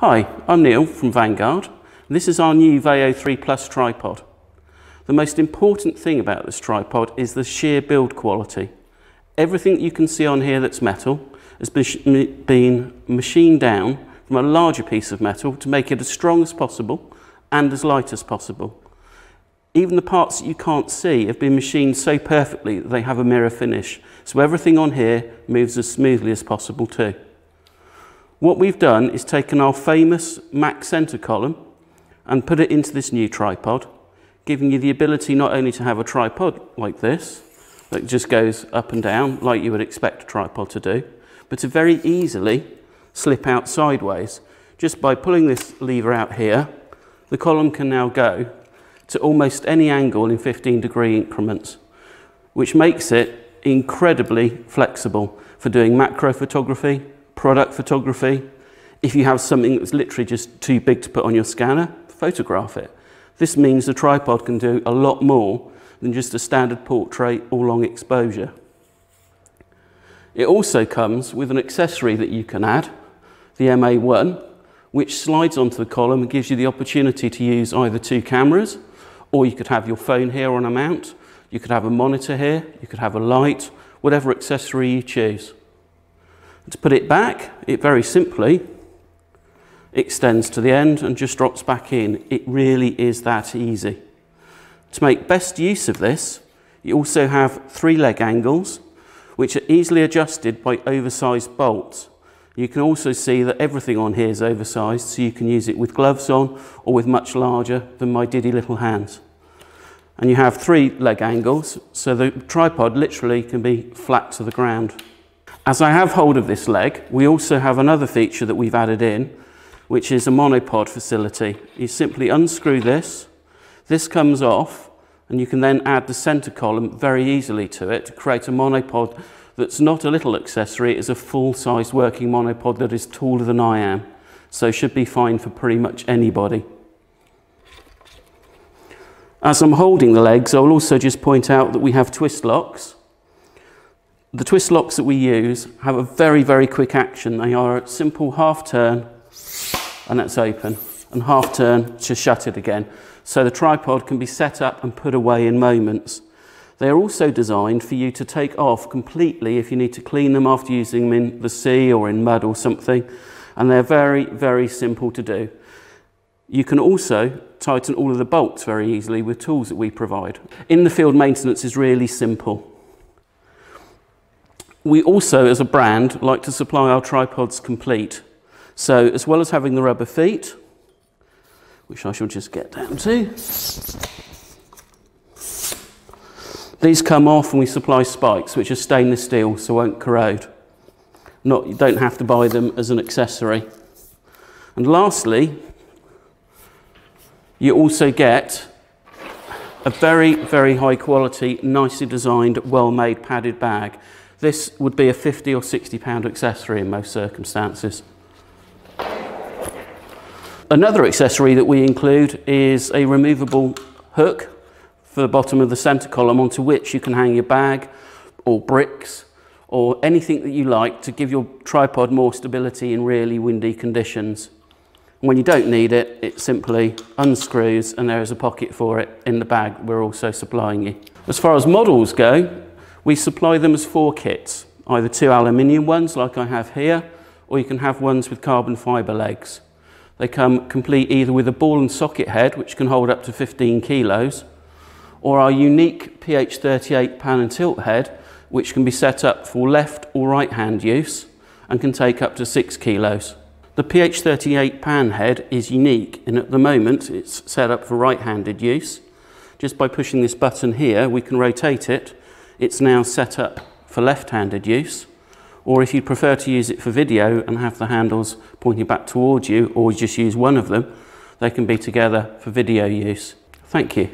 Hi, I'm Neil from Vanguard. This is our new Veo 3 Plus tripod. The most important thing about this tripod is the sheer build quality. Everything you can see on here that's metal has been machined down from a larger piece of metal to make it as strong as possible and as light as possible. Even the parts that you can't see have been machined so perfectly that they have a mirror finish. So everything on here moves as smoothly as possible too. What we've done is taken our famous MACC center column and put it into this new tripod, giving you the ability not only to have a tripod like this, that just goes up and down like you would expect a tripod to do, but to very easily slip out sideways. Just by pulling this lever out here, the column can now go to almost any angle in 15 degree increments, which makes it incredibly flexible for doing macro photography, product photography. If you have something that's literally just too big to put on your scanner, photograph it. This means the tripod can do a lot more than just a standard portrait or long exposure. It also comes with an accessory that you can add, the MA1, which slides onto the column and gives you the opportunity to use either two cameras, or you could have your phone here on a mount, you could have a monitor here, you could have a light, whatever accessory you choose. To put it back, it very simply extends to the end and just drops back in. It really is that easy. To make best use of this, you also have three leg angles, which are easily adjusted by oversized bolts. You can also see that everything on here is oversized, so you can use it with gloves on or with much larger than my diddy little hands. And you have three leg angles, so the tripod literally can be flat to the ground. As I have hold of this leg, we also have another feature that we've added in, which is a monopod facility. You simply unscrew this, this comes off, and you can then add the center column very easily to it to create a monopod that's not a little accessory, it's a full-size working monopod that is taller than I am. So should be fine for pretty much anybody. As I'm holding the legs, I will also just point out that we have twist locks the twist locks that we use have a very, very quick action. They are a simple half turn and that's open and half turn to shut it again. So the tripod can be set up and put away in moments. They are also designed for you to take off completely if you need to clean them after using them in the sea or in mud or something. And they're very, very simple to do. You can also tighten all of the bolts very easily with tools that we provide. In the field maintenance is really simple. We also, as a brand, like to supply our tripods complete. So as well as having the rubber feet, which I shall just get down to, these come off and we supply spikes, which are stainless steel, so won't corrode. Not, you don't have to buy them as an accessory. And lastly, you also get a very, very high quality, nicely designed, well-made padded bag. This would be a 50 or 60 pound accessory in most circumstances. Another accessory that we include is a removable hook for the bottom of the center column onto which you can hang your bag or bricks or anything that you like to give your tripod more stability in really windy conditions. When you don't need it, it simply unscrews and there is a pocket for it in the bag we're also supplying you. As far as models go, we supply them as four kits, either two aluminium ones like I have here, or you can have ones with carbon fibre legs. They come complete either with a ball and socket head, which can hold up to 15 kilos, or our unique PH38 pan and tilt head, which can be set up for left or right hand use and can take up to six kilos. The PH38 pan head is unique and at the moment it's set up for right-handed use. Just by pushing this button here, we can rotate it it's now set up for left-handed use, or if you prefer to use it for video and have the handles pointing back towards you, or just use one of them, they can be together for video use. Thank you.